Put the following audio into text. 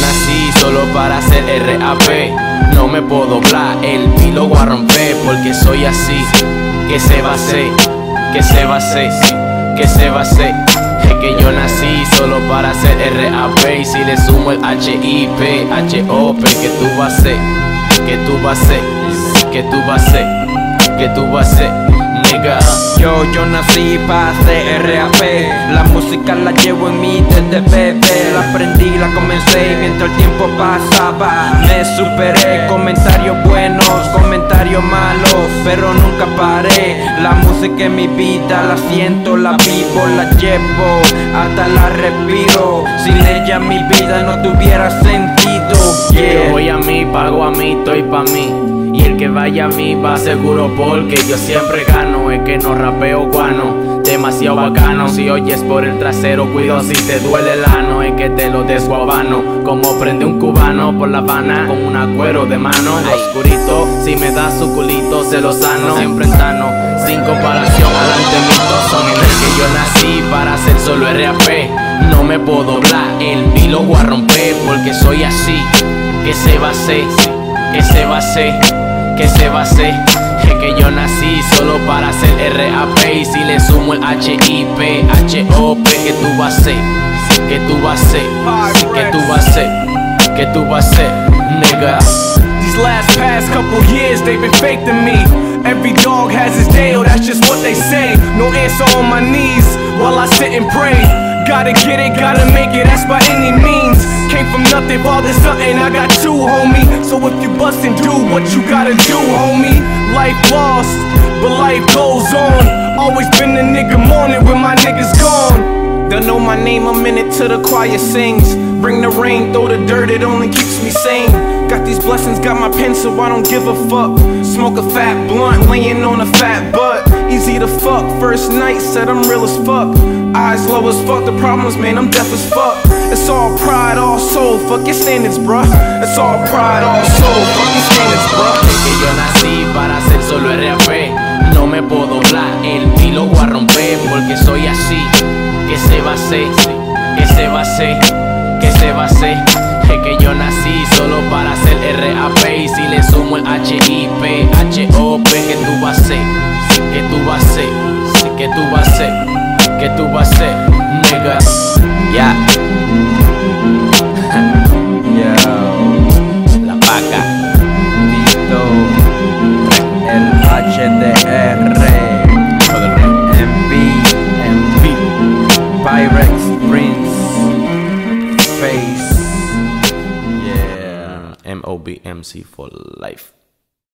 nací solo para hacer RAP. No me puedo doblar, el pilo voy a romper porque soy así. Que se va a hacer, que se va a hacer, que se va a hacer. Es que yo nací solo para hacer RAP y si le sumo el HIP, HOP, que tú vas a que tú vas a hacer, que tú vas a hacer, que tú vas a hacer, nigga. Yo, yo nací para hacer RAP La música la llevo en mí desde bebé La aprendí, la comencé y mientras el tiempo pasaba Me superé, comentarios buenos, comentarios malos Pero nunca paré. La música en mi vida, la siento, la vivo, la llevo Hasta la respiro. Sin ella mi vida no tuviera sentido. Yo voy a mí, pago a mí, estoy pa' mí vaya a mí va seguro porque yo siempre gano. Es que no rapeo guano, demasiado bacano. Si oyes por el trasero, cuido si te duele el ano. Es que te lo desguabano, como prende un cubano por la Habana con un acuero de mano. Oscurito, si me da su culito, se lo sano. Siempre en sano, sin comparación adelante mis son en el que yo nací para hacer solo RAP. No me puedo doblar, el pilo voy a romper porque soy así. Que se va a hacer, que se va a hacer que se va a hacer. Es que yo nací solo para hacer RAP y si le sumo el HIP, HOP, que tú vas a hacer, que tú vas a hacer, que tú vas a hacer, que tú vas a hacer, nigga. These last past couple years, they've been fake to me. Every dog has his day, oh, that's just what they say. No answer on my knees while I sit and pray. Gotta get it, gotta make it, that's by any means. Came from nothing, father something, I got two, homie. So if you bustin', do what you gotta do, homie. Life lost, but life goes on. Always been a nigga morning when my niggas gone. They'll know my name, I'm in it till the choir sings. Bring the rain, throw the dirt, it only keeps me sane. Got these blessings, got my pen, so I don't give a fuck. Smoke a fat blunt, laying on a fat butt. Easy to fuck, first night, said I'm real as fuck. Eyes low as fuck, the problems, man, I'm deaf as fuck. It's all pride, all soul, fuck your standards, bruh. It's all pride, all soul, fuck your standards, bruh. Que yo nací para hacer solo RAP. No me puedo doblar, el pilo voy a romper porque soy así. Que se va a hacer, que se va a hacer, que se va a hacer. Es que yo nací solo para hacer RAP y si le sumo el HIP, HOP, que tú vas a hacer, que tú vas a hacer, que tú vas a hacer, que tú vas a hacer, nigga. Ya. La vaca. Tito, el HDR, Face. Yeah. MOB MC for life.